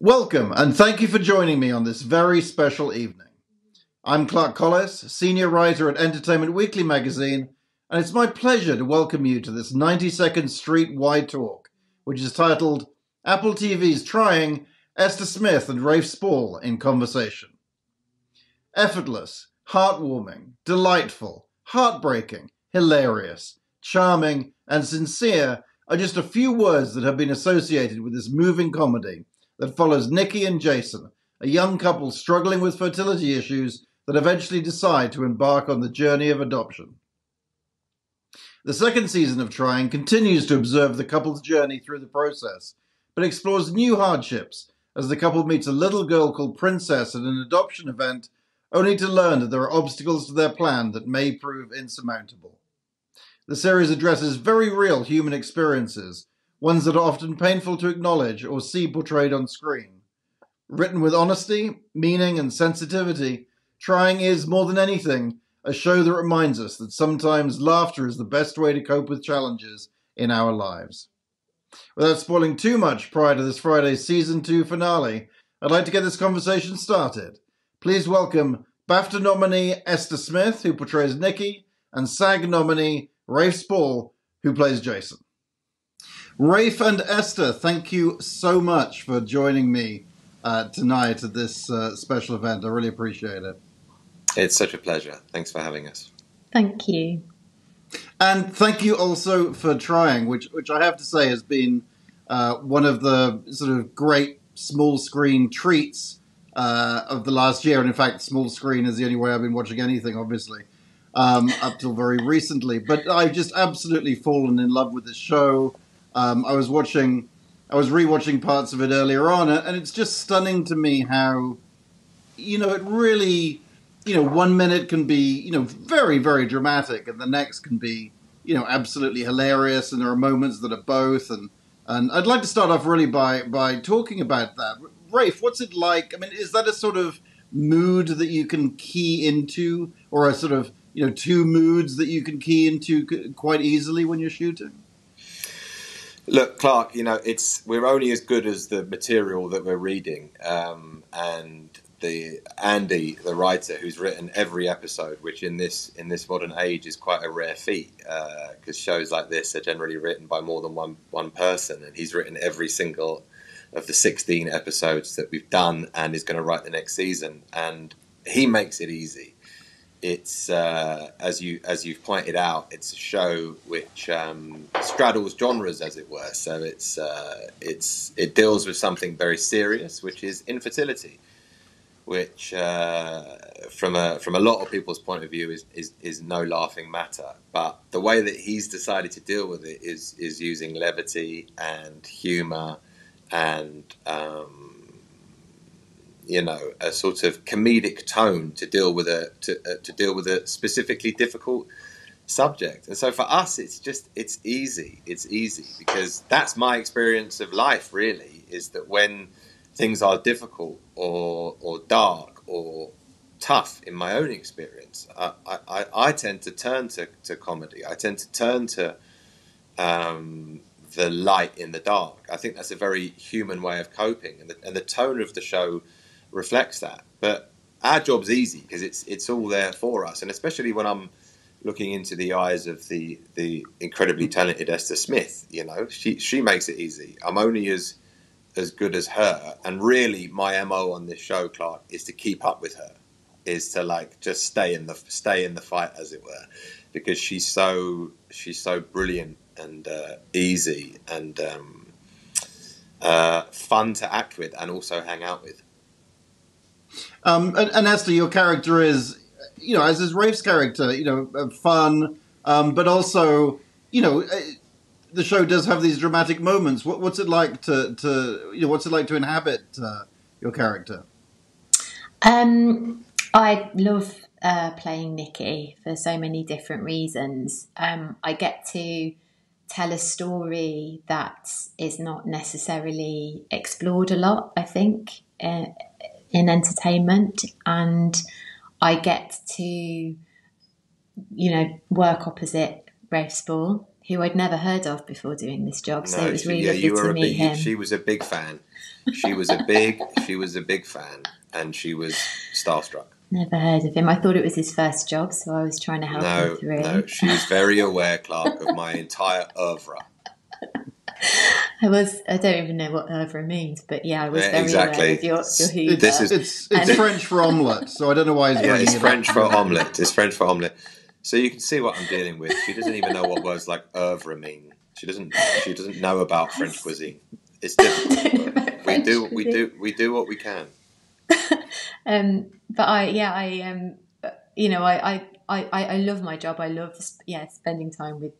Welcome, and thank you for joining me on this very special evening. I'm Clark Collis, senior writer at Entertainment Weekly magazine, and it's my pleasure to welcome you to this 92nd Street Y talk, which is titled Apple TV's Trying Esther Smith and Rafe Spall in Conversation. Effortless, heartwarming, delightful, heartbreaking, hilarious, charming, and sincere are just a few words that have been associated with this moving comedy that follows Nikki and Jason, a young couple struggling with fertility issues that eventually decide to embark on the journey of adoption. The second season of Trying continues to observe the couple's journey through the process, but explores new hardships as the couple meets a little girl called Princess at an adoption event, only to learn that there are obstacles to their plan that may prove insurmountable. The series addresses very real human experiences ones that are often painful to acknowledge or see portrayed on screen. Written with honesty, meaning, and sensitivity, Trying is, more than anything, a show that reminds us that sometimes laughter is the best way to cope with challenges in our lives. Without spoiling too much prior to this Friday's season 2 finale, I'd like to get this conversation started. Please welcome BAFTA nominee Esther Smith, who portrays Nikki, and SAG nominee Rafe Spall, who plays Jason. Rafe and Esther, thank you so much for joining me uh, tonight at this uh, special event. I really appreciate it. It's such a pleasure. Thanks for having us. Thank you. And thank you also for trying, which which I have to say has been uh, one of the sort of great small screen treats uh, of the last year. And in fact, small screen is the only way I've been watching anything, obviously, um, up till very recently. But I've just absolutely fallen in love with this show. Um, I was watching, I was rewatching parts of it earlier on, and it's just stunning to me how, you know, it really, you know, one minute can be, you know, very, very dramatic, and the next can be, you know, absolutely hilarious, and there are moments that are both. And and I'd like to start off really by by talking about that. Rafe, what's it like? I mean, is that a sort of mood that you can key into, or a sort of you know two moods that you can key into quite easily when you're shooting? Look, Clark, you know, it's we're only as good as the material that we're reading, um, and the Andy, the writer, who's written every episode, which in this in this modern age is quite a rare feat, because uh, shows like this are generally written by more than one one person, and he's written every single of the sixteen episodes that we've done, and is going to write the next season, and he makes it easy it's uh, as you as you've pointed out, it's a show which um, straddles genres, as it were. So it's uh, it's it deals with something very serious, which is infertility, which uh, from a from a lot of people's point of view is, is is no laughing matter. But the way that he's decided to deal with it is is using levity and humour and um, you know a sort of comedic tone to deal with a to, uh, to deal with a specifically difficult subject. And so for us it's just it's easy. It's easy because that's my experience of life really is that when things are difficult or or dark or tough in my own experience i i, I tend to turn to, to comedy. I tend to turn to um, the light in the dark. I think that's a very human way of coping. And the, and the tone of the show reflects that. But our job's easy because it's it's all there for us, and especially when I'm looking into the eyes of the the incredibly talented Esther Smith, you know, she she makes it easy. I'm only as as good as her, and really my mo on this show, Clark, is to keep up with her, is to like just stay in the stay in the fight, as it were, because she's so she's so brilliant and uh, easy and um, uh, fun to act with and also hang out with. Um, and, and Esther, your character is, you know, as is Rafe's character, you know, uh, fun, um, but also, you know, uh, the show does have these dramatic moments. What, what's it like to, to, you know, what's it like to inhabit uh, your character? Um, I love uh, playing Nikki for so many different reasons. Um, I get to tell a story that is not necessarily explored a lot. I think uh, in entertainment and I get to, you know, work opposite Rafe Spall, who I'd never heard of before doing this job. So it was really yeah, you were to a meet big. him. She was a big fan. She was a big. she was a big fan, and she was starstruck. Never heard of him. I thought it was his first job, so I was trying to help No, him through. no, she was very aware, Clark, of my entire oeuvre. I was. I don't even know what oeuvre means, but yeah, I was Yeah, very exactly. aware of your, your Hoover. This is- it's, it's French for omelette, so I don't know why he's Yeah, bringing it's it French up. for omelette. It's French for omelette. So you can see what I'm dealing with. She doesn't even know what words like oeuvre mean. She doesn't. She doesn't know about French cuisine. It's difficult. we French do. We do. We do what we can. Um, but I, yeah, I, um, you know, I, I, I, I love my job. I love, yeah, spending time with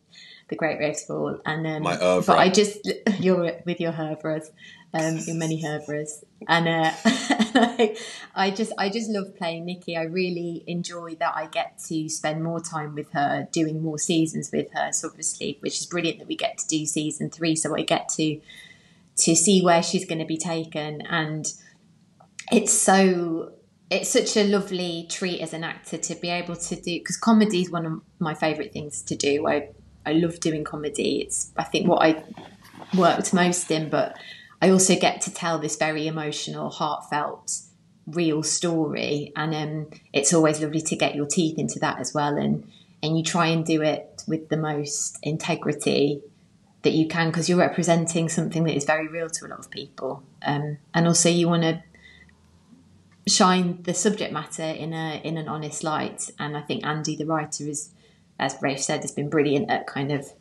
the Great Rafe Spall, and um, My but I just you're with your Herbras, um, your many Herbras, and uh, I, I just, I just love playing Nikki. I really enjoy that I get to spend more time with her, doing more seasons with her. So obviously, which is brilliant that we get to do season three. So I get to to see where she's going to be taken and it's so it's such a lovely treat as an actor to be able to do because comedy is one of my favorite things to do i i love doing comedy. It's i think what i worked most in but i also get to tell this very emotional heartfelt real story. And um it's always lovely to get your teeth into that as well. And and you try and do it with the most integrity that you can because you're representing something that is very real to a lot of people. Um, and also you want to shine the subject matter in a in an honest light. And i think andy the writer is as rafe said has been brilliant at kind of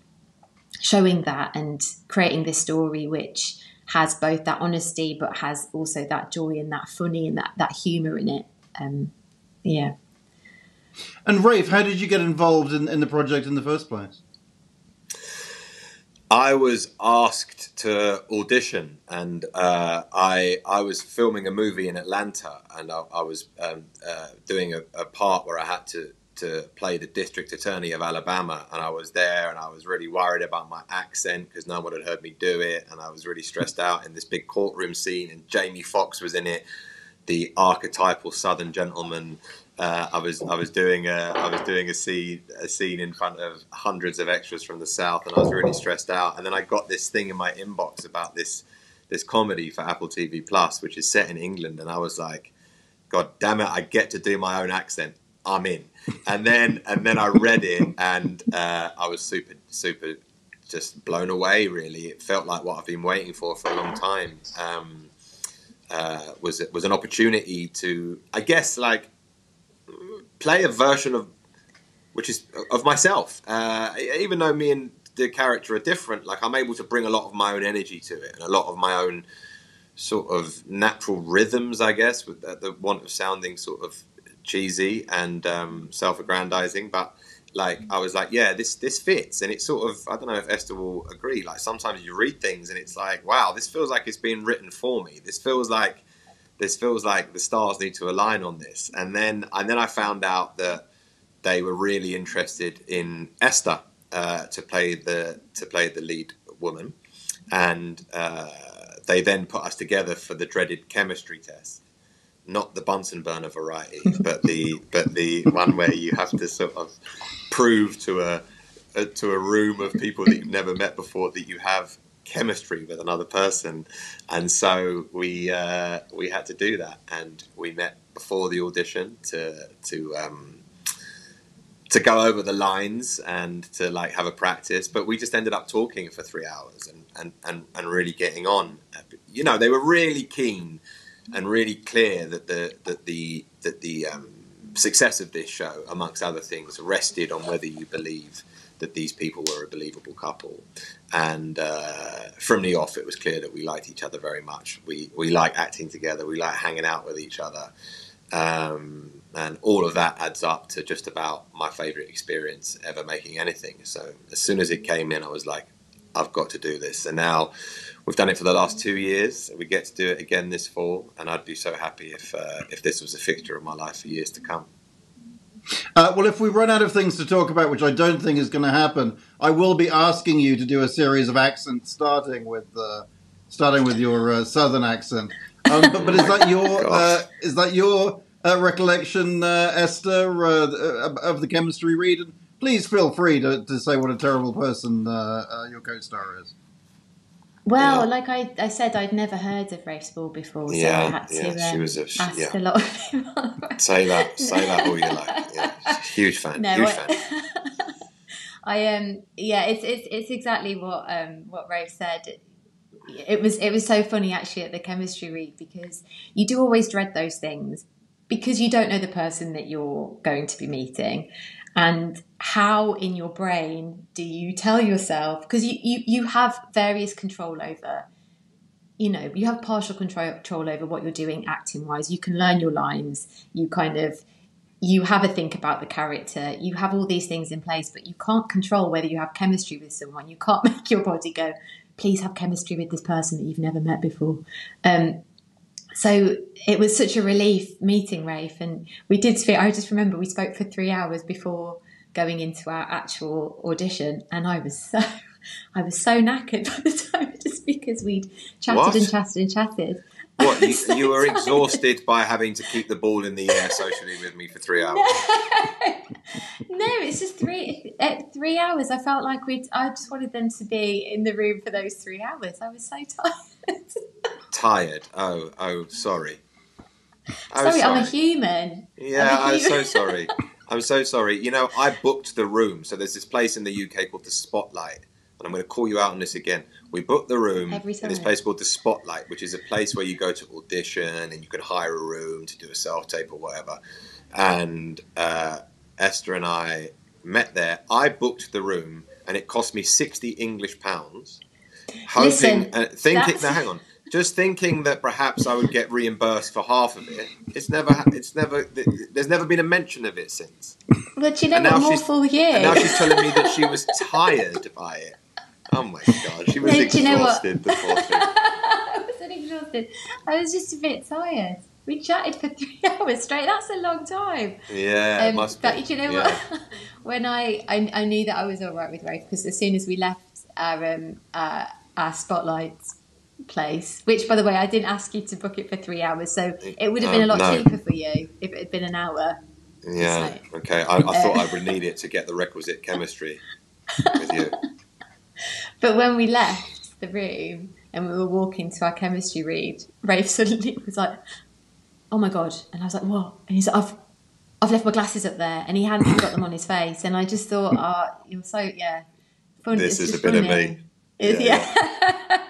showing that and creating this story which has both that honesty but has also that joy and that funny and that that humor in it um, yeah And Rafe, how did you get involved in, in the project in the first place? I was asked to audition, and uh, I I was filming a movie in Atlanta, and I, I was um, uh, doing a, a part where I had to to play the district attorney of Alabama, and I was there, and I was really worried about my accent because no one had heard me do it, and I was really stressed out in this big courtroom scene, and Jamie Foxx was in it, the archetypal Southern gentleman. Uh, I was I was doing a I was doing a scene a scene in front of hundreds of extras from the south, and I was really stressed out. And then I got this thing in my inbox about this this comedy for Apple TV Plus, which is set in England, and I was like, God damn it! I get to do my own accent. I'm in. And then and then I read it, and uh, I was super super just blown away. Really, it felt like what I've been waiting for for a long time. Um, uh, was was an opportunity to, I guess, like play a version of which is of myself. Uh, even though me and the character are different, like I'm able to bring a lot of my own energy to it and a lot of my own sort of natural rhythms, I guess, with the, the want of sounding sort of cheesy and um, self-aggrandizing, but. Like I was like, yeah, this this fits, and it's sort of I don't know if Esther will agree. Like sometimes you read things and it's like, wow, this feels like it's been written for me. This feels like this feels like the stars need to align on this. And then and then I found out that they were really interested in Esther uh, to play the to play the lead woman, and uh, they then put us together for the dreaded chemistry test. Not the Bunsen burner variety, but the but the one where you have to sort of prove to a, a to a room of people that you've never met before that you have chemistry with another person, and so we uh, we had to do that, and we met before the audition to to um, to go over the lines and to like have a practice, but we just ended up talking for three hours and and, and, and really getting on. You know, they were really keen and really clear that the that the that the um, success of this show, amongst other things, rested on whether you believe that these people were a believable couple. And uh, from the off, it was clear that we liked each other very much. We we like acting together. We like hanging out with each other. Um, and all of that adds up to just about my favorite experience ever making anything. So as soon as it came in, I was like, I've got to do this. And now we've done it for the last two years. We get to do it again this fall, and I'd be so happy if uh, if this was a fixture of my life for years to come. Uh, well, if we run out of things to talk about, which I don't think is going to happen, I will be asking you to do a series of accents, starting with uh, starting with your uh, southern accent. Um, but, but is that your uh, is that your uh, recollection, uh, Esther, uh, of the chemistry read? And please feel free to, to say what a terrible person uh, uh, your co-star is. Well, Yeah. like I, I said, I'd never heard of Rafe Spall before, so Yeah, I had to yeah, she um, was a- ask yeah. a lot of people. Say that, say that all you like. Yeah, huge fan, no, huge I, fan. I um yeah, it's it's it's exactly what um what Rafe said. It was it was so funny actually at the chemistry read because you do always dread those things because you don't know the person that you're going to be meeting and how in your brain do you tell yourself because you, you you have various control over you know you have partial control control over what you're doing acting wise you can learn your lines. You kind of you have a think about the character. You have all these things in place but you can't control whether you have chemistry with someone. You can't make your body go please have chemistry with this person that you've never met before. Um, so it was such a relief meeting Rafe and we did speak I just remember we spoke for three hours before going into our actual audition and I was so I was so knackered by the time just because we'd chatted What? and chatted and chatted What you, So you were tired. exhausted by having to keep the ball in the air socially with me for three hours. no, it's just three at three hours. I felt like we'd. I just wanted them to be in the room for those three hours. I was so tired. Tired. Oh, oh, sorry. Oh, sorry, I'm a human. Yeah, I'm a I'm so sorry. I'm so sorry. You know, I booked the room. So there's this place in the UK called the Spotlight, and I'm going to call you out on this again. We booked the room in this place called the Spotlight, which is a place where you go to audition and you can hire a room to do a self tape or whatever. And uh, Esther and I met there. I booked the room, and it cost me sixty English pounds. Hoping, Listen, uh, thinking. Now, hang on just thinking that perhaps I would get reimbursed for half of it. It's never, it's never, there's never been a mention of it since. But you know And now More she's- full year. And now she's telling me that she was tired by it. Oh my god, she was No, do you know exhausted. I wasn't exhausted. I was just a bit tired. We chatted for three hours straight. That's a long time. Yeah, it Um, must be. but you know Yeah. what? when I, I I knew that I was all right with Rafe because as soon as we left our um, uh, our spotlight place, which by the way I didn't ask you to book it for three hours, so it would have been a lot Um, no. cheaper for you if it had been an hour. Yeah. So- Okay. I, I thought Uh, I would need it to get the requisite chemistry with you. But when we left the room and we were walking to our chemistry read, Rafe suddenly was like, "Oh my god!" And I was like, "What?" And he's like, "I've." I've left my glasses up there, and he hadn't got them on his face, and I just thought, "Oh, you're so yeah, funny." This is a bit of me. It's- Yeah,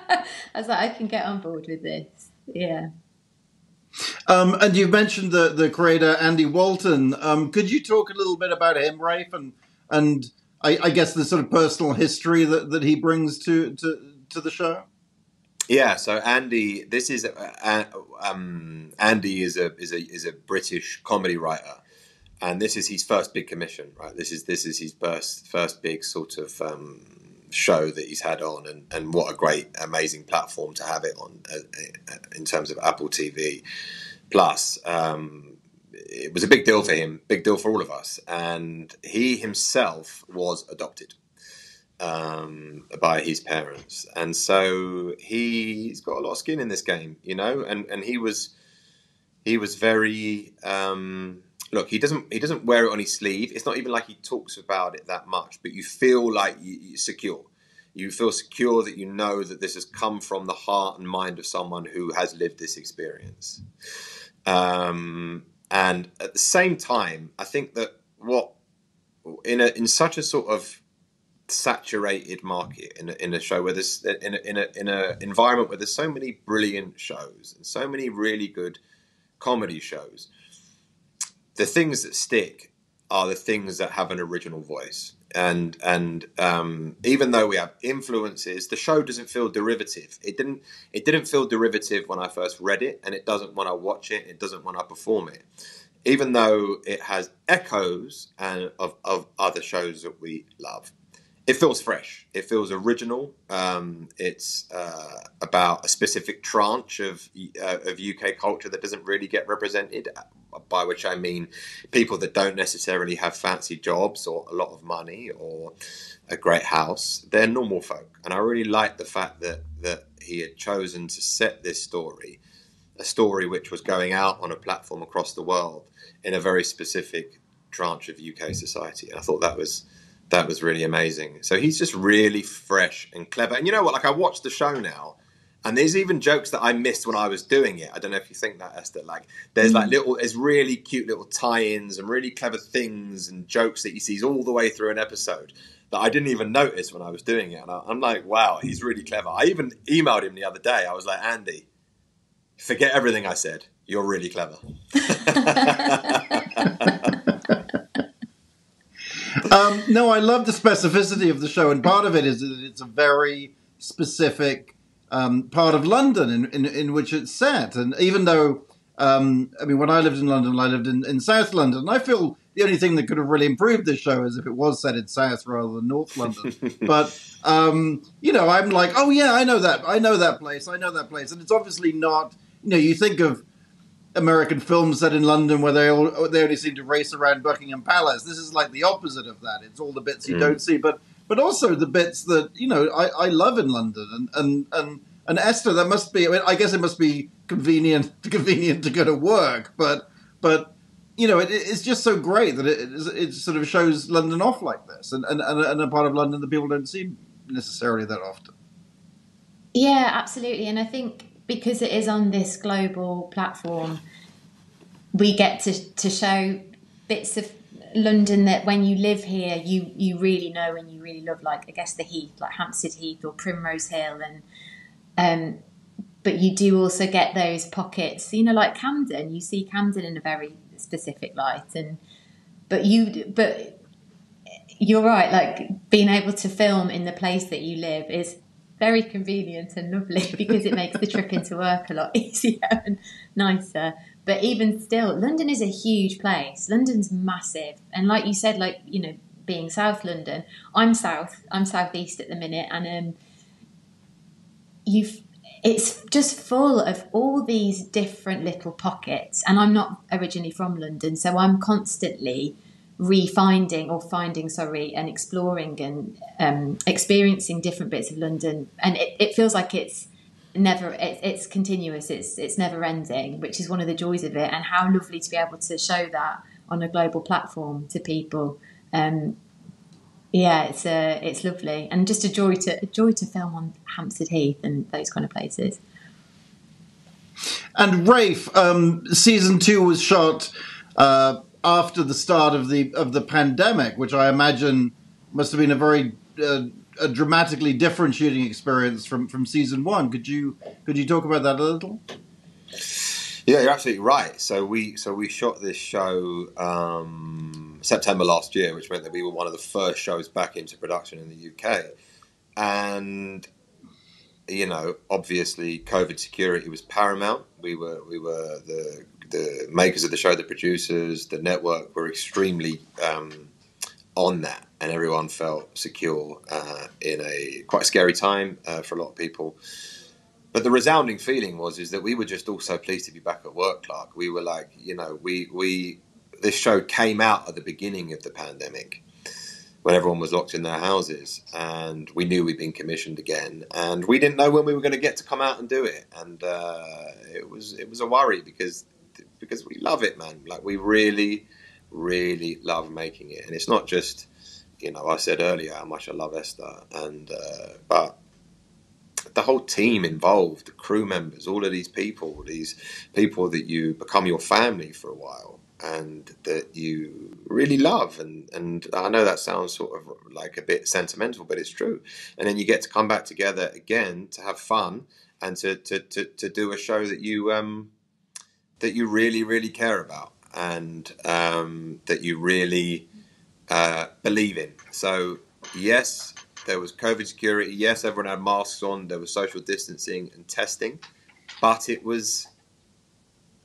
yeah. I was like, I can get on board with this. Yeah. Um, and you've mentioned the, the creator Andy Walton. Um, could you talk a little bit about him, Rafe, and and I, I guess the sort of personal history that, that he brings to, to to the show? Yeah, so Andy, this is uh, uh, um, Andy is a is a is a British comedy writer, and this is his first big commission, right? This is this is his first first big sort of um, show that he's had on, and, and what a great, amazing platform to have it on uh, uh, in terms of Apple TV Plus. Um, it was a big deal for him, big deal for all of us, and he himself was adopted um, by his parents, and so he's got a lot of skin in this game, you know. And and he was he was very um, look. He doesn't he doesn't wear it on his sleeve. It's not even like he talks about it that much, but you feel like you, you're secure. You feel secure that you know that this has come from the heart and mind of someone who has lived this experience. Um, and at the same time, I think that what in a in such a sort of saturated market in a, in a show where there's in a, in a in a environment where there's so many brilliant shows and so many really good comedy shows the things that stick are the things that have an original voice and and um, even though we have influences the show doesn't feel derivative it didn't it didn't feel derivative when I first read it and it doesn't when I watch it it doesn't when I perform it even though it has echoes and of, of other shows that we love it feels fresh. It feels original. Um, it's uh, about a specific tranche of uh, of UK culture that doesn't really get represented. By which I mean people that don't necessarily have fancy jobs or a lot of money or a great house. They're normal folk, and I really like the fact that that he had chosen to set this story, a story which was going out on a platform across the world in a very specific tranche of UK society. And I thought that was that was really amazing. So he's just really fresh and clever. And you know what? Like I watched the show now, and there's even jokes that I missed when I was doing it. I don't know if you think that, Esther. Like there's like little, there's really cute little tie-ins and really clever things and jokes that he sees all the way through an episode that I didn't even notice when I was doing it. And I, I'm like, wow, he's really clever. I even emailed him the other day. I was like, Andy, forget everything I said. You're really clever. Um, no, I love the specificity of the show, and part of it is that it's a very specific um, part of London in, in, in which it's set. And even though, um, I mean, when I lived in London, I lived in, in South London, and I feel the only thing that could have really improved this show is if it was set in South rather than North London. but um, you know, I'm like, oh yeah, I know that, I know that place, I know that place, and it's obviously not. You know, you think of American films set in London where they all, they only seem to race around Buckingham Palace. This is like the opposite of that. It's all the bits you Mm. don't see, but but also the bits that you know I, I love in London. And and and and Esther, that must be. I mean, I guess it must be convenient convenient to go to work, but but you know, it, it's just so great that it, it sort of shows London off like this, and and and a part of London that people don't see necessarily that often. Yeah, absolutely. And I think because it is on this global platform, we get to, to show bits of London that when you live here, you, you really know and you really love, like, I guess, the Heath, like Hampstead Heath or Primrose Hill. And, um, but you do also get those pockets, you know, like Camden. You see Camden in a very specific light. And, but you, but you're right, like being able to film in the place that you live is very convenient and lovely because it makes the trip into work a lot easier and nicer. But even still, London is a huge place. London's massive. And like you said, like, you know, being South London, I'm South, I'm Southeast at the minute, and um, you've it's just full of all these different little pockets. And I'm not originally from London, so I'm constantly refinding or finding, sorry, and exploring and um, experiencing different bits of London. And it, it feels like it's never, it, it's continuous, it's, it's never ending, which is one of the joys of it. And how lovely to be able to show that on a global platform to people. Um, yeah, it's uh, it's lovely and just a joy to a joy to film on Hampstead Heath and those kind of places. And Rafe, um, season two was shot uh, after the start of the of the pandemic, which I imagine must have been a very uh, a dramatically different shooting experience from, from season one. Could you could you talk about that a little? Yeah, you're absolutely right. So we so we shot this show um, September last year, which meant that we were one of the first shows back into production in the UK, and you know, obviously, COVID security was paramount. We were we were the the makers of the show, the producers, the network were extremely um, on that, and everyone felt secure uh, in a quite scary time uh, for a lot of people. But the resounding feeling was is that we were just all so pleased to be back at work, Clark. We were like, you know, we we this show came out at the beginning of the pandemic when everyone was locked in their houses, and we knew we'd been commissioned again, and we didn't know when we were going to get to come out and do it, and uh, it was it was a worry because because we love it, man. Like we really, really love making it, and it's not just you know I said earlier how much I love Esther, and uh, but the whole team involved, the crew members, all of these people, these people that you become your family for a while and that you really love. And, and I know that sounds sort of like a bit sentimental, but it's true. And then you get to come back together again to have fun and to, to, to, to do a show that you, um, that you really, really care about and um, that you really uh, believe in. So, yes, there was COVID security. Yes, everyone had masks on. There was social distancing and testing, but it was.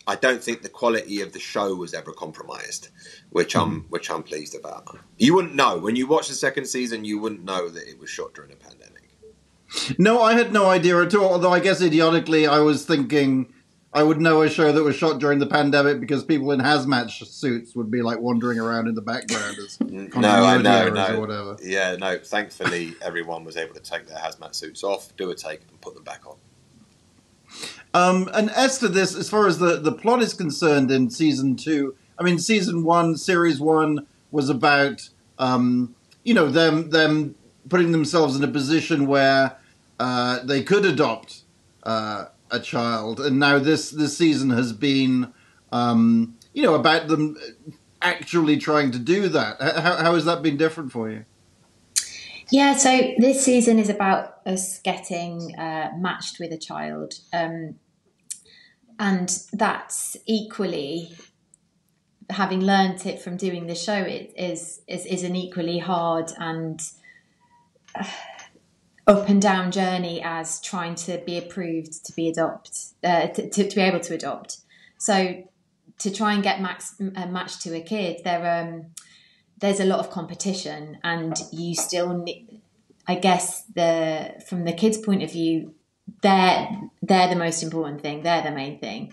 I don't think the quality of the show was ever compromised, which I'm which I'm pleased about. You wouldn't know when you watch the second season. You wouldn't know that it was shot during a pandemic. No, I had no idea at all. Although I guess idiotically, I was thinking I would know a show that was shot during the pandemic because people in hazmat suits would be like wandering around in the background as No, I know, no. or whatever. Yeah, no. Thankfully, everyone was able to take their hazmat suits off, do a take, and put them back on. Um, and as to this, as far as the, the plot is concerned in season two, I mean, season one, series one was about um, you know them them putting themselves in a position where uh, they could adopt uh, a child, and now this this season has been um, you know about them actually trying to do that. How, how has that been different for you? Yeah, so this season is about us getting uh, matched with a child. Um, and that's equally having learnt it from doing the show it is is, is an equally hard and uh, up and down journey as trying to be approved to be adopt uh, to, to, to, be able to adopt so to try and get max, a match to a kid there um there's a lot of competition and you still need i guess the from the kids point of view they're they're the most important thing they're the main thing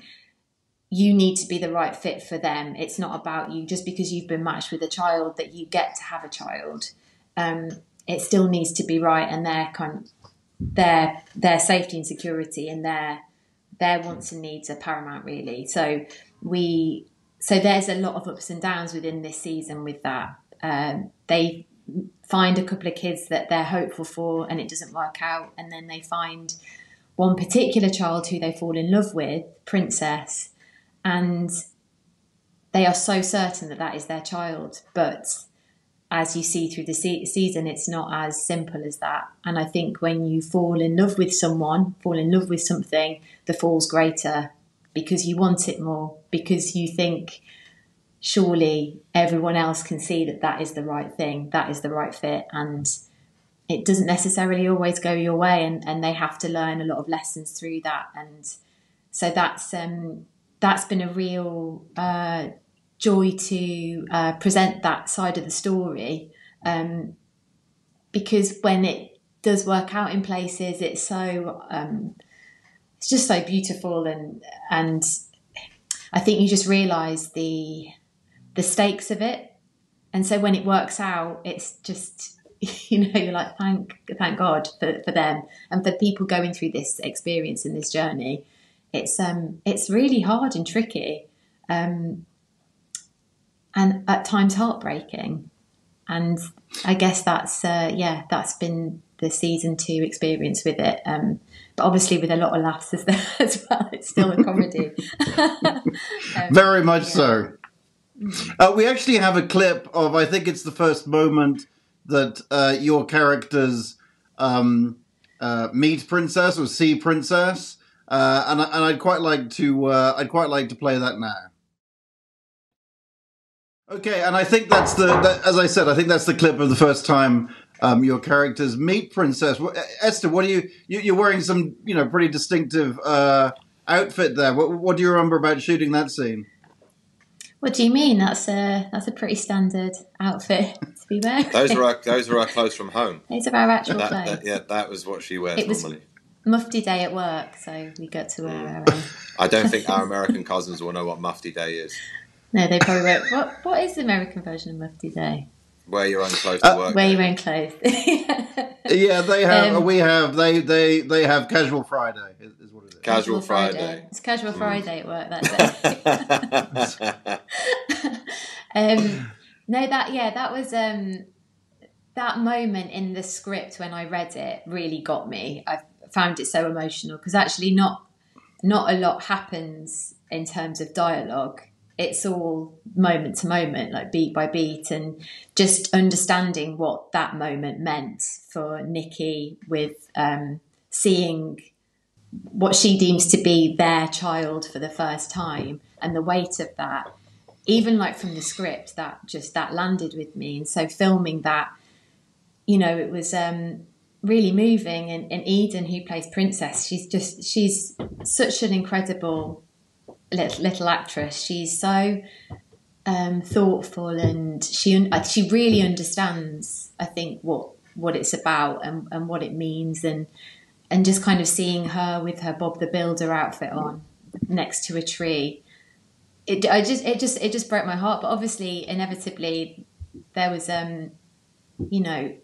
you need to be the right fit for them. It's not about you just because you've been matched with a child that you get to have a child. Um, it still needs to be right, and their kind, of, their their safety and security and their their wants and needs are paramount, really. So we so there's a lot of ups and downs within this season with that. Um, they find a couple of kids that they're hopeful for, and it doesn't work out, and then they find one particular child who they fall in love with, Princess and they are so certain that that is their child. But as you see through the se- season, it's not as simple as that. And I think when you fall in love with someone, fall in love with something, the fall's greater because you want it more, because you think surely everyone else can see that that is the right thing, that is the right fit. And it doesn't necessarily always go your way, and, and they have to learn a lot of lessons through that. And so that's um, that's been a real uh, joy to uh, present that side of the story um, because when it does work out in places, it's so um, it's just so beautiful and and I think you just realise the the stakes of it, and so when it works out, it's just you know you're like thank thank God for, for them and for people going through this experience and this journey. It's um it's really hard and tricky um and at times heartbreaking and i guess that's uh, yeah that's been the season two experience with it um but obviously with a lot of laughs as, as well it's still a comedy um, very much yeah. so uh, we actually have a clip of i think it's the first moment that uh, your characters um, uh, meet princess or see princess uh, and, and I'd quite like to uh, I'd quite like to play that now. Okay, and I think that's the that, as I said, I think that's the clip of the first time um, your characters meet Princess Esther. What are you, you are wearing some you know pretty distinctive uh, outfit there. What, what do you remember about shooting that scene? What do you mean? That's a that's a pretty standard outfit to be wearing. those are our, those are our clothes from home. Those are our actual that, clothes. That, yeah, that was what she wears it normally. Was, Mufti Day at work, so we got to wear our own. I don't think our American cousins will know what Mufti Day is. No, they probably won't. What, what is the American version of Mufti Day? Wear your own clothes to uh, work. Wear your own clothes. yeah, they have. Um, we have. They they they have Casual Friday. Is, is what it is. Casual, casual Friday. Friday. It's Casual mm. Friday at work that day. um, no, that yeah, that was um, that moment in the script when I read it really got me. I found it so emotional because actually not not a lot happens in terms of dialogue. It's all moment to moment, like beat by beat, and just understanding what that moment meant for Nikki with um, seeing what she deems to be their child for the first time and the weight of that even like from the script that just that landed with me and so filming that you know it was um really moving. And, and Eden, who plays Princess, she's just she's such an incredible little, little actress. She's so um, thoughtful, and she she really understands. I think what what it's about and, and what it means, and and just kind of seeing her with her Bob the Builder outfit on next to a tree. It, I just it just it just broke my heart. But obviously, inevitably, there was um, you know,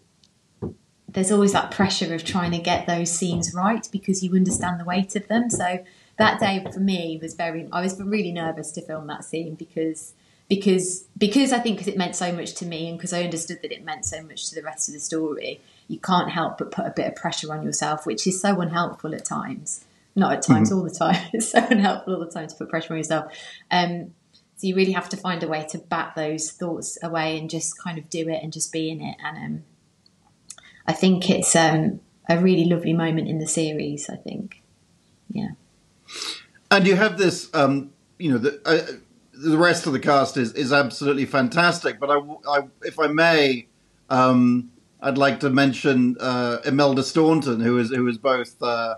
there's always that pressure of trying to get those scenes right because you understand the weight of them. So that day for me was very, I was really nervous to film that scene because because because I think because it meant so much to me and because I understood that it meant so much to the rest of the story, you can't help but put a bit of pressure on yourself, which is so unhelpful at times. Not at times, all the time. It's so unhelpful all the time to put pressure on yourself. Um, so you really have to find a way to bat those thoughts away and just kind of do it and just be in it. And um, I think it's um, a really lovely moment in the series. I think, yeah. And you have this, um, you know, the uh, the rest of the cast is is absolutely fantastic. But I, I if I may, um, I'd like to mention uh, Imelda Staunton, who is who is both. Uh,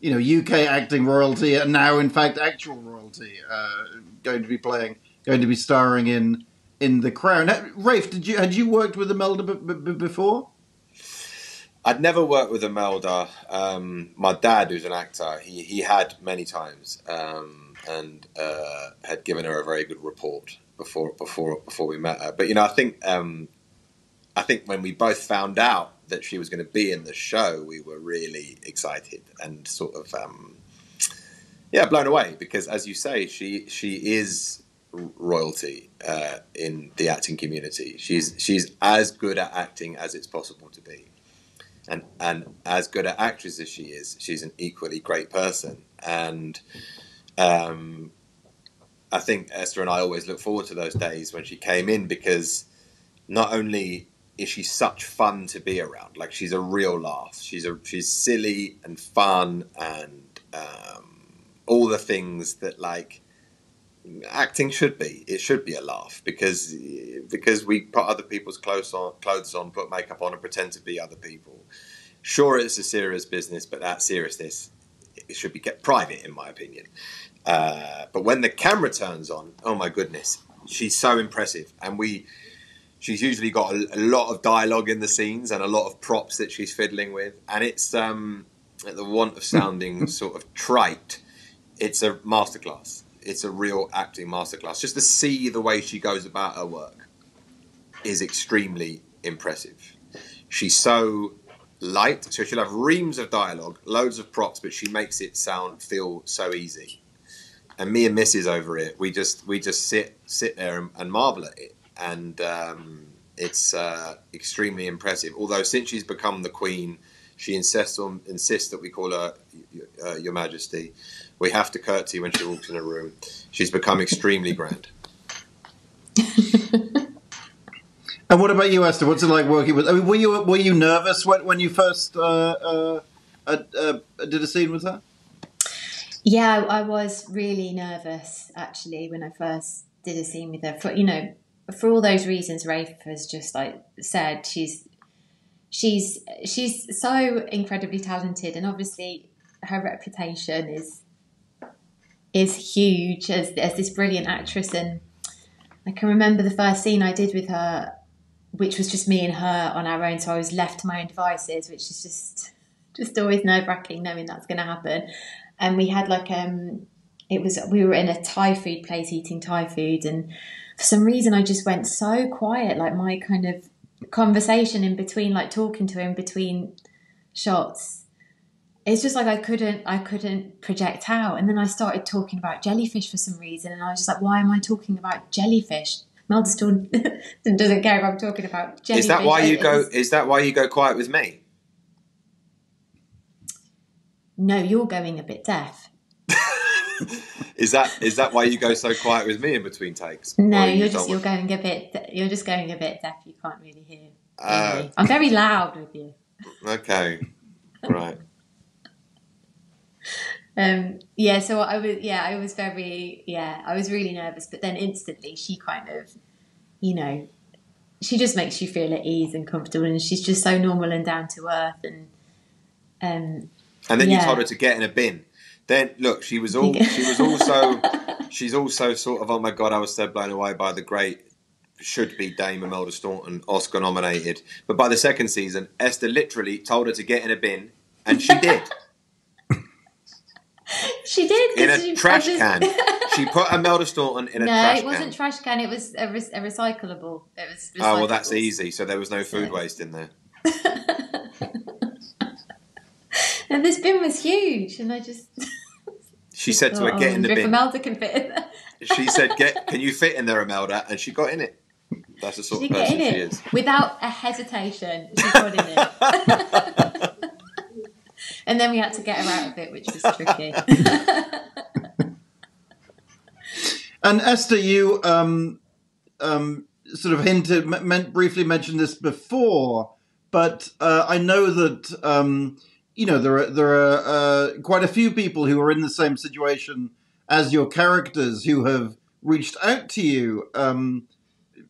you know, UK acting royalty, and now, in fact, actual royalty, uh, going to be playing, going to be starring in in The Crown. Rafe, did you had you worked with Imelda before? I'd never worked with Imelda. Um, my dad, who's an actor, he, he had many times, um, and uh, had given her a very good report before before before we met her. But you know, I think um, I think when we both found out that she was going to be in the show, we were really excited and sort of um, yeah blown away because, as you say, she she is royalty uh, in the acting community. She's she's as good at acting as it's possible to be and and as good an actress as she is, she's an equally great person. And um, I think Esther and I always look forward to those days when she came in because not only is she such fun to be around, like she's a real laugh. She's a she's silly and fun and um, all the things that like acting should be. It should be a laugh because because we put other people's clothes on, clothes on, put makeup on, and pretend to be other people. Sure, it's a serious business, but that seriousness it should be kept private, in my opinion. Uh, but when the camera turns on, oh my goodness, she's so impressive, and we. She's usually got a, a lot of dialogue in the scenes and a lot of props that she's fiddling with, and it's um, at the want of sounding sort of trite. It's a masterclass it's a real acting masterclass. Just to see the way she goes about her work is extremely impressive. She's so light, so she'll have reams of dialogue, loads of props, but she makes it sound feel so easy. And me and Mrs. over it, we just we just sit sit there and, and marvel at it, and um, it's uh, extremely impressive. Although since she's become the queen, she insists on insists that we call her uh, Your Majesty. We have to curtsy when she walks in a room. She's become extremely grand. and what about you, Esther? What's it like working with? I mean, were you were you nervous when when you first uh, uh, uh, did a scene with her? Yeah, I was really nervous actually when I first did a scene with her. For you know, for all those reasons Rafe has just like said, she's she's she's so incredibly talented, and obviously her reputation is is huge as, as this brilliant actress. And I can remember the first scene I did with her, which was just me and her on our own. So I was left to my own devices, which is just just always nerve wracking knowing that's going to happen. And we had like um, it was we were in a Thai food place eating Thai food, and for some reason I just went so quiet. Like my kind of conversation in between, like talking to him between shots it's just like I couldn't I couldn't project out. And then I started talking about jellyfish for some reason, and I was just like, why am I talking about jellyfish? Imelda Staunton doesn't care if I'm talking about jellyfish. Is that why you go? Is that why you go quiet with me? No, you're going a bit deaf. is that is that why you go so quiet with me in between takes? No, you're just you're going a bit you're just going a bit deaf. You can't really hear. Uh, I'm very loud with you. Okay, right. Um, yeah, so I was, yeah, I was very, yeah, I was really nervous, but then instantly she kind of, you know, she just makes you feel at ease and comfortable, and she's just so normal and down to earth, and um, and then yeah. you told her to get in a bin. Then look, she was all, she was also, she's also sort of, oh my god, I was so blown away by the great should be Dame Imelda Staunton, Oscar nominated. But by the second season, Esther literally told her to get in a bin, and she did. she did in a she, trash just... can. she put Imelda Staunton in a no, trash it wasn't trash can. It was a, re- a recyclable. It was. Oh well, that's easy. So there was no food waste in there. and this bin was huge, and I just. She said to her, "Get oh, in the bin." If Imelda can fit in there. she said, "Get, can you fit in there, Imelda?" And she got in it. That's the sort She of person in she it is. without a hesitation. She got in it. And then we had to get her out of it, which was tricky. And Esther, you um, um, sort of hinted, m- meant briefly mentioned this before, but uh, I know that um, you know there are there are uh, quite a few people who are in the same situation as your characters who have reached out to you um,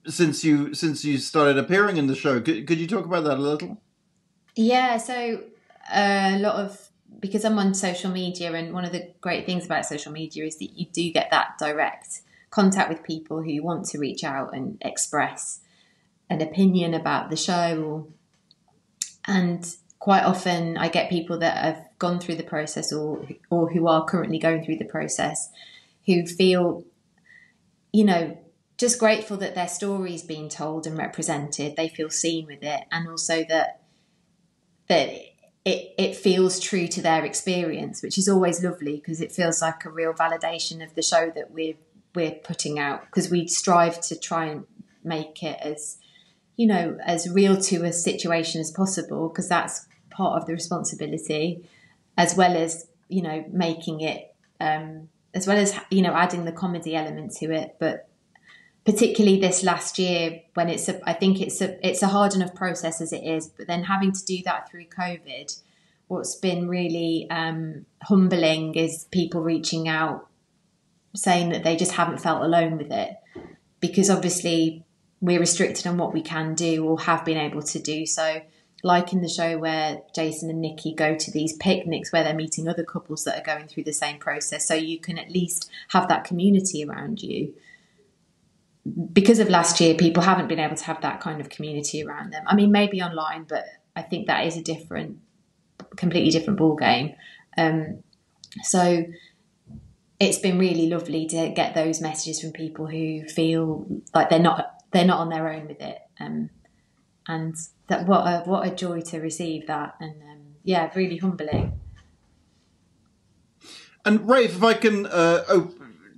since you since you started appearing in the show. Could, could you talk about that a little? Yeah, so a lot of because I'm on social media, and one of the great things about social media is that you do get that direct contact with people who want to reach out and express an opinion about the show, and quite often I get people that have gone through the process or or who are currently going through the process who feel, you know, just grateful that their story is being told and represented. They feel seen with it, and also that that it, it feels true to their experience, which is always lovely because it feels like a real validation of the show that we're we're putting out. Because we strive to try and make it as you know as real to a situation as possible because that's part of the responsibility as well as you know making it um, as well as you know adding the comedy element to it but particularly this last year when it's a, I think it's a it's a hard enough process as it is, but then having to do that through COVID, what's been really um, humbling is people reaching out saying that they just haven't felt alone with it because obviously we're restricted on what we can do or have been able to do. So like in the show where Jason and Nikki go to these picnics where they're meeting other couples that are going through the same process so you can at least have that community around you because of last year, people haven't been able to have that kind of community around them. I mean, maybe online, but I think that is a different, completely different ball game. Um, so it's been really lovely to get those messages from people who feel like they're not they're not on their own with it. Um, and that what a what a joy to receive that, and um, yeah, really humbling. And Rafe, if I can uh,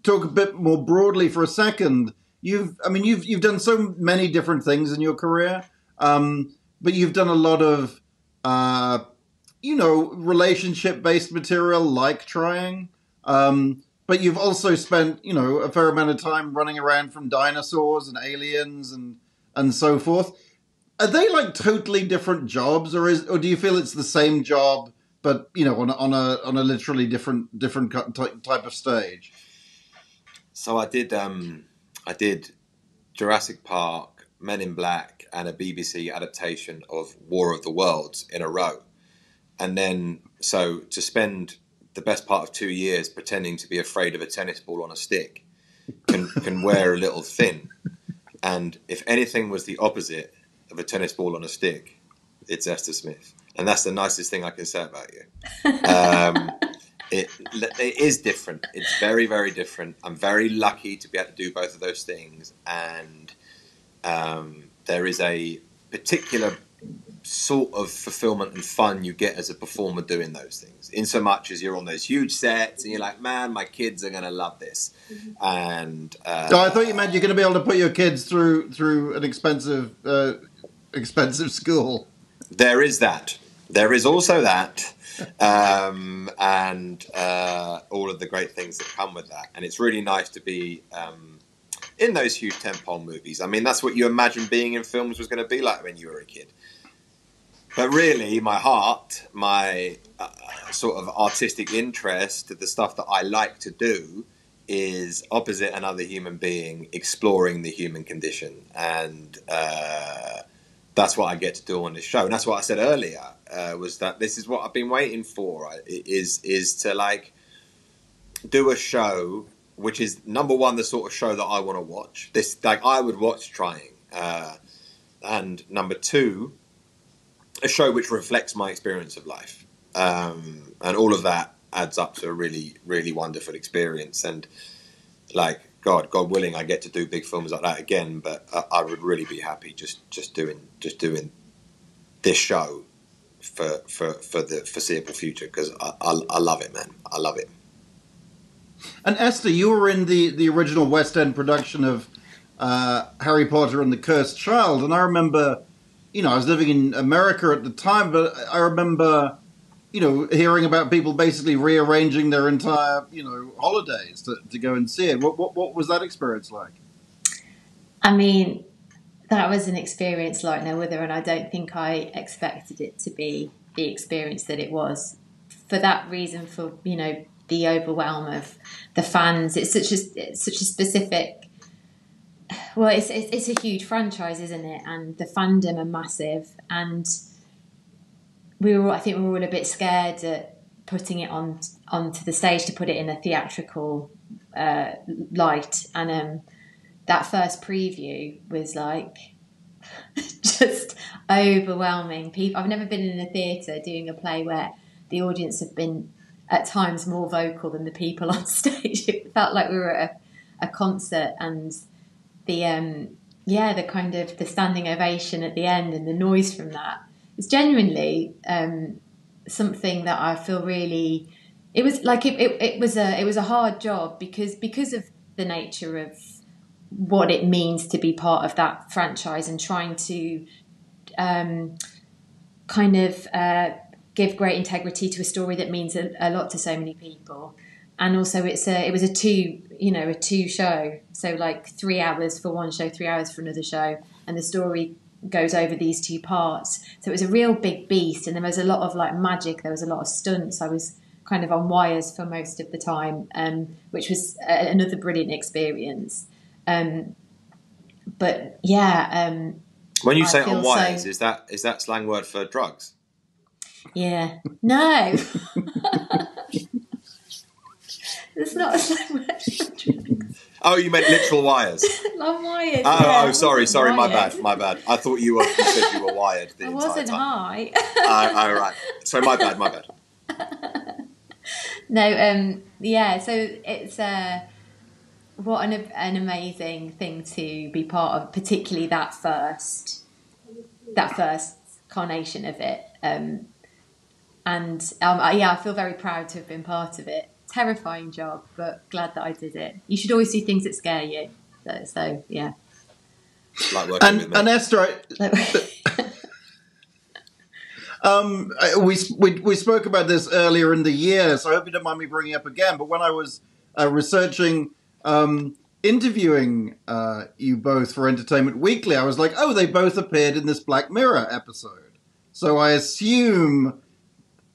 talk a bit more broadly for a second, you've I mean you've you've done so many different things in your career, um, but you've done a lot of uh, you know relationship based material like trying. Um, but you've also spent you know a fair amount of time running around from dinosaurs and aliens and and so forth. Are they like totally different jobs, or is or do you feel it's the same job? But you know, on a, on a on a literally different different type of stage. So I did um, I did Jurassic Park, Men in Black, and a BBC adaptation of War of the Worlds in a row. And then, so to spend the best part of two years pretending to be afraid of a tennis ball on a stick can, can wear a little thin. And if anything was the opposite of a tennis ball on a stick, it's Esther Smith. And that's the nicest thing I can say about you. Um, it, it is different. It's very, very different. I'm very lucky to be able to do both of those things, and um, there is a particular sort of fulfillment and fun you get as a performer doing those things. In so much as you're on those huge sets and you're like, man, my kids are going to love this. Mm-hmm. And uh, so I thought you meant you're going to be able to put your kids through through an expensive uh, expensive school. There is that. There is also that um, and uh, all of the great things that come with that. And it's really nice to be um, in those huge tentpole movies. I mean, that's what you imagine being in films was going to be like when you were a kid. But really, my heart, my uh, sort of artistic interest, the stuff that I like to do, is opposite another human being, exploring the human condition, and uh, that's what I get to do on this show. And that's what I said earlier uh, was that this is what I've been waiting for. Is is to like do a show which is number one the sort of show that I want to watch. This like I would watch trying, uh, and number two, a show which reflects my experience of life, um, and all of that adds up to a really really wonderful experience. And like God, God willing, I get to do big films like that again. But I, I would really be happy just just doing just doing this show for for, for the foreseeable future because I, I, I love it, man. I love it. And Esther, you were in the, the original West End production of uh, Harry Potter and the Cursed Child, and I remember, you know, I was living in America at the time, but I remember, you know, hearing about people basically rearranging their entire, you know, holidays to, to go and see it. What, what, what was that experience like? I mean, that was an experience like no other, and I don't think I expected it to be the experience that it was. For that reason, for you know the overwhelm of the fans, it's such a it's such a specific. Well, it's, it's it's a huge franchise, isn't it? And the fandom are massive, and we were I think we were all a bit scared at putting it on onto the stage to put it in a theatrical uh, light, and um, that first preview was like just overwhelming. People, I've never been in a theatre doing a play where the audience have been at times more vocal than the people on stage. It felt like we were at a, a concert, and the um, yeah, the kind of the standing ovation at the end and the noise from that is genuinely um, something that I feel really. It was like it, it, it was a it was a hard job because because of the nature of what it means to be part of that franchise and trying to um, kind of uh, give great integrity to a story that means a, a, lot to so many people. And also, it's a it was a two you know a two show, so like three hours for one show, three hours for another show, and the story goes over these two parts. So it was a real big beast, and there was a lot of like magic. There was a lot of stunts. I was kind of on wires for most of the time, um, which was a, another brilliant experience. Um, but yeah. Um, when you I say on wires, so... is that is that slang word for drugs? Yeah. No. it's not a slang word for drugs. Oh, you meant literal wires. I'm wired. Oh, yeah, oh sorry, sorry, wired. my bad, my bad. I thought you were you said you were wired the I entire wasn't time. high. oh, oh, right. Sorry, my bad, my bad. no, um, yeah. So it's uh, what an an amazing thing to be part of, particularly that first that first carnation of it. Um, and um, yeah, I feel very proud to have been part of it. Terrifying job, but glad that I did it. You should always do things that scare you. So, so yeah. Like working and, with me. and Esther, um, we, we we spoke about this earlier in the year, so I hope you don't mind me bringing up again. But when I was uh, researching um, interviewing uh, you both for Entertainment Weekly, I was like, oh, they both appeared in this Black Mirror episode. So I assume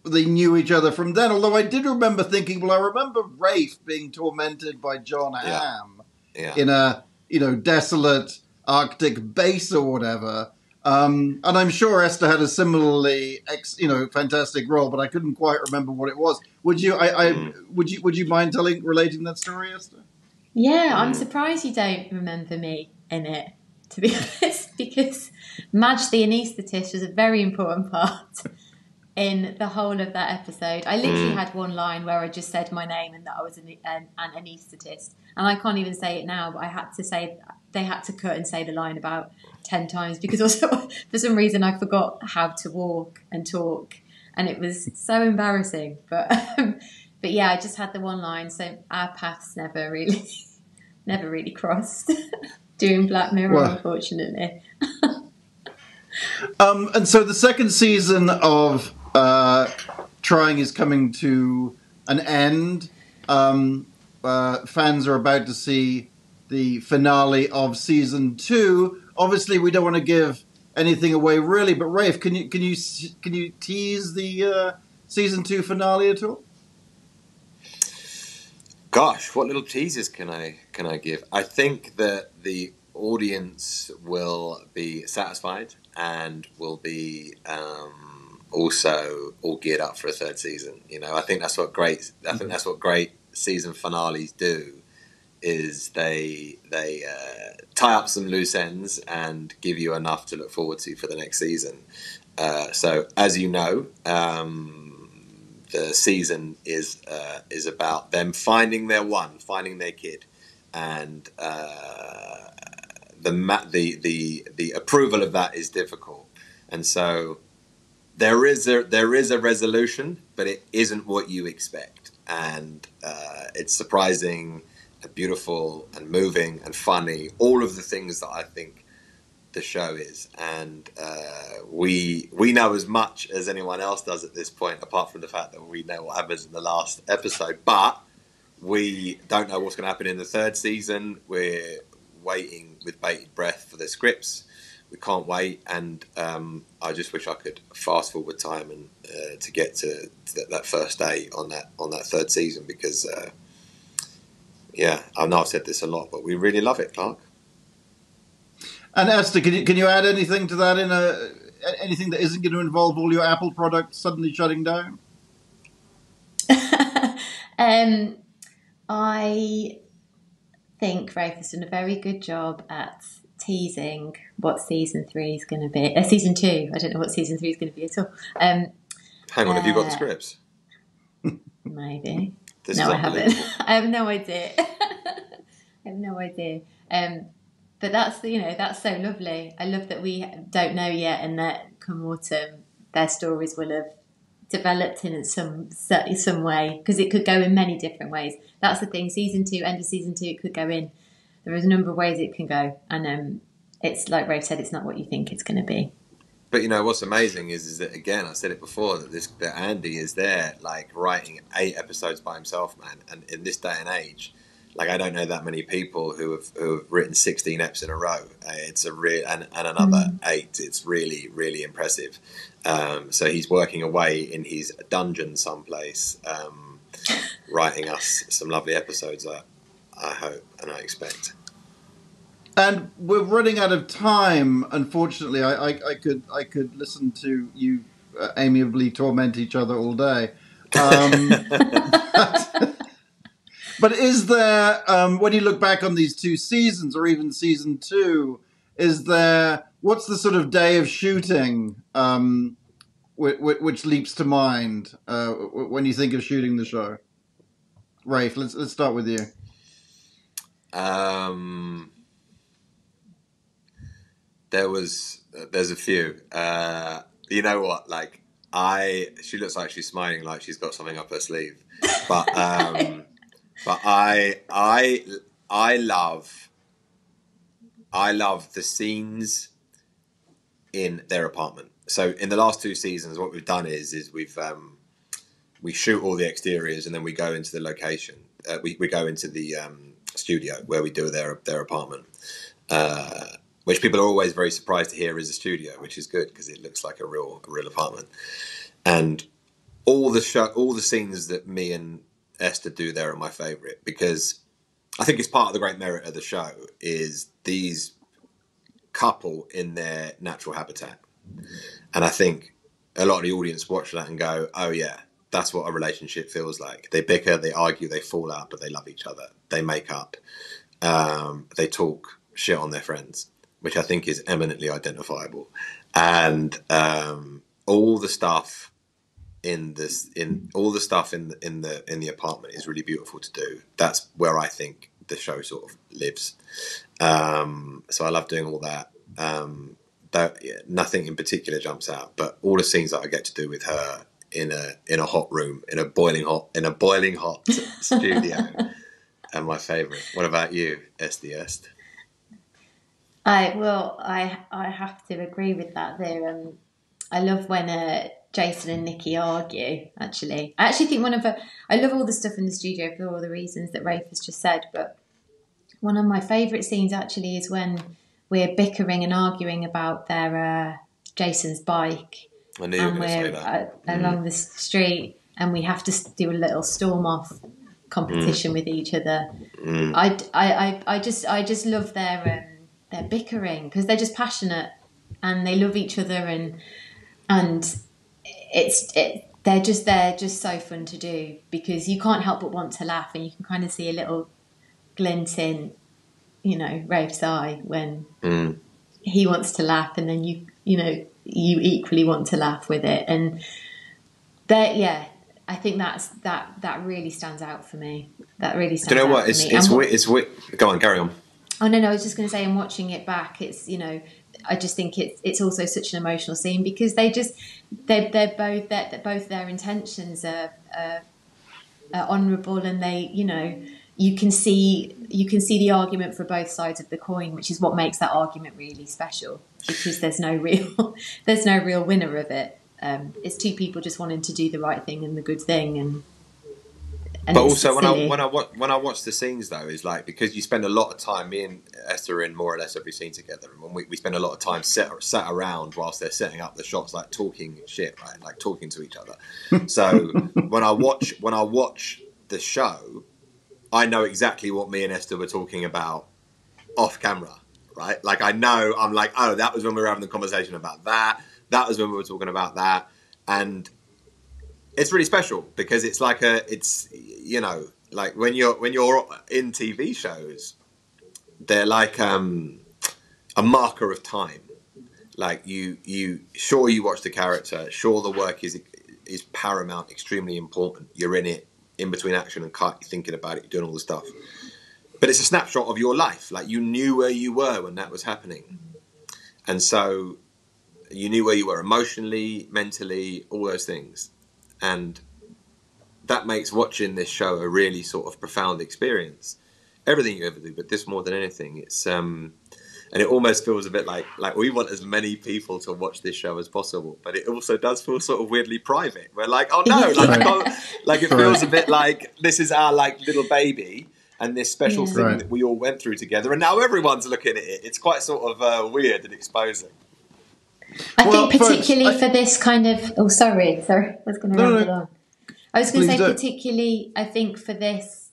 they knew each other from then. Although I did remember thinking, well, I remember Rafe being tormented by Jon yeah. Hamm yeah. in a you know desolate Arctic base or whatever. Um, and I'm sure Esther had a similarly, ex, you know, fantastic role, but I couldn't quite remember what it was. Would you? I, I mm. would you? Would you mind telling, relating that story, Esther? Yeah, I'm surprised you don't remember me in it, to be honest, because Madge the anaesthetist was a very important part in the whole of that episode. I literally mm. had one line where I just said my name and that I was an, an, an anaesthetist, and I can't even say it now, but I had to say they had to cut and say the line about ten times because also for some reason I forgot how to walk and talk, and it was so embarrassing. But um, but yeah, I just had the one line, so our paths never really never really crossed doing Black Mirror, well, unfortunately. um, and so the second season of uh, Trying is coming to an end. Um, uh, fans are about to see the finale of season two. Obviously, we don't want to give anything away, really. But Rafe, can you can you can you tease the uh, season two finale at all? Gosh, what little teasers can I can I give? I think that the audience will be satisfied and will be um, also all geared up for a third season. You know, I think that's what great. I think mm-hmm. that's what great season finales do. Is they they uh, tie up some loose ends and give you enough to look forward to for the next season. Uh, so, as you know, um, the season is uh, is about them finding their one, finding their kid, and uh, the the the the approval of that is difficult, and so there is a there is a resolution, but it isn't what you expect, and uh, it's surprising and beautiful and moving and funny. All of the things that I think the show is, and uh, we we know as much as anyone else does at this point, apart from the fact that we know what happens in the last episode. But we don't know what's going to happen in the third season. We're waiting with bated breath for the scripts. We can't wait, and um, I just wish I could fast forward time and uh, to get to th- that first day on that on that third season because, uh, yeah, I know I've said this a lot, but we really love it, Clark. And Esther, can you can you add anything to that in a anything that isn't going to involve all your Apple products suddenly shutting down? um, I think Rafe has done a very good job at teasing what season three is going to be. Uh, season two. I don't know what season three is going to be at all. Um, Hang on, have you got the Uh, scripts? maybe. This no, I haven't. I have no idea. I have no idea. Um, but that's you know that's so lovely. I love that we don't know yet, and that come autumn their stories will have developed in some some way because it could go in many different ways. That's the thing. Season two, end of season two, it could go in. There is a number of ways it can go, and um, it's like Rafe said, it's not what you think it's going to be. But you know what's amazing is, is that again I said it before that this that Andy is there like writing eight episodes by himself, man. And in this day and age, like I don't know that many people who have who have written sixteen eps in a row. Uh, it's a real and, and another eight. It's really really impressive. Um, so he's working away in his dungeon someplace, um, writing us some lovely episodes. I, I hope and I expect. And we're running out of time. Unfortunately, I, I, I could I could listen to you uh, amiably torment each other all day. Um, but is there, um, when you look back on these two seasons, or even season two, is there what's the sort of day of shooting um, which, which leaps to mind uh, when you think of shooting the show? Rafe, let's let's start with you. Um, there was, there's a few. Uh, you know what? Like I, she looks like she's smiling, like she's got something up her sleeve. But, um, but I, I, I love, I love the scenes in their apartment. So in the last two seasons, what we've done is, is we've, um, we shoot all the exteriors and then we go into the location. Uh, we, we go into the um, studio where we do their their apartment, uh, which people are always very surprised to hear is a studio, which is good because it looks like a real a real apartment. And all the show, all the scenes that me and Esther do there are my favourite because I think it's part of the great merit of the show is these couple in their natural habitat, and I think a lot of the audience watch that and go, "Oh yeah." That's what a relationship feels like. They bicker, they argue, they fall out, but they love each other. They make up. Um, they talk shit on their friends, which I think is eminently identifiable. And um, all the stuff in this, in all the stuff in the, in the in the apartment is really beautiful to do. That's where I think the show sort of lives. Um, so I love doing all that. Um, that yeah, nothing in particular jumps out, but all the scenes that I get to do with her in a in a hot room in a boiling hot in a boiling hot studio are my favourite. What about you, SDS? I well, I I have to agree with that. There, um, I love when uh, Jason and Nikki argue. Actually, I actually think one of the I love all the stuff in the studio for all the reasons that Rafe has just said. But one of my favourite scenes actually is when we're bickering and arguing about their uh, Jason's bike, I knew you were and going to say we're that. uh, along the street, and we have to do a little storm off competition with each other. Mm. I, I, I, I just I just love their um, their bickering because they're just passionate and they love each other and and it's it, they're just they're just so fun to do because you can't help but want to laugh and you can kind of see a little glint in you know Rafe's eye when Mm. he wants to laugh and then you you know you equally want to laugh with it and that yeah I think that's that that really stands out for me that really stands Do you know what? It's it's And what- wi- it's wi- Go on, carry on. Oh no, no, I was just going to say, I'm watching it back. It's you know, I just think it's it's also such an emotional scene because they just they they're both that both their intentions are, are uh, honourable, and they, you know, you can see you can see the argument for both sides of the coin, which is what makes that argument really special because there's no real there's no real winner of it. Um, it's two people just wanting to do the right thing and the good thing, and and but also when I when I watch when I watch the scenes though is like because you spend a lot of time me and Esther are in more or less every scene together and we, we spend a lot of time set sat around whilst they're setting up the shots like talking shit right like talking to each other. So when I watch when I watch the show I know exactly what me and Esther were talking about off camera right? Like I know I'm like oh that was when we were having the conversation about that. That was when we were talking about that. And it's really special because it's like a it's you know like when you're when you're in TV shows, they're like um, a marker of time. Like you you sure you watch the character, sure the work is is paramount, extremely important. You're in it in between action and cut, you're thinking about it, you're doing all the stuff. But it's a snapshot of your life. Like you knew where you were when that was happening. And so you knew where you were emotionally, mentally, all those things and that makes watching this show a really sort of profound experience. Everything you ever do, but this more than anything, it's um, and it almost feels a bit like like we want as many people to watch this show as possible, but it also does feel sort of weirdly private. We're like, oh no, like can't, like it feels a bit like this is our like little baby and this special yeah. thing right. that we all went through together, and now everyone's looking at it. It's quite sort of uh, weird and exposing. I well, think particularly folks, I, for this kind of. Oh, sorry, sorry, I was going to no, ramble no, on. I was going to say do. particularly. I think for this,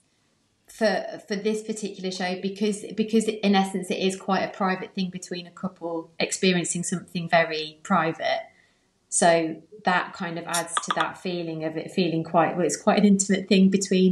for for this particular show, because because in essence it is quite a private thing between a couple experiencing something very private. So that kind of adds to that feeling of it feeling quite well. It's quite an intimate thing between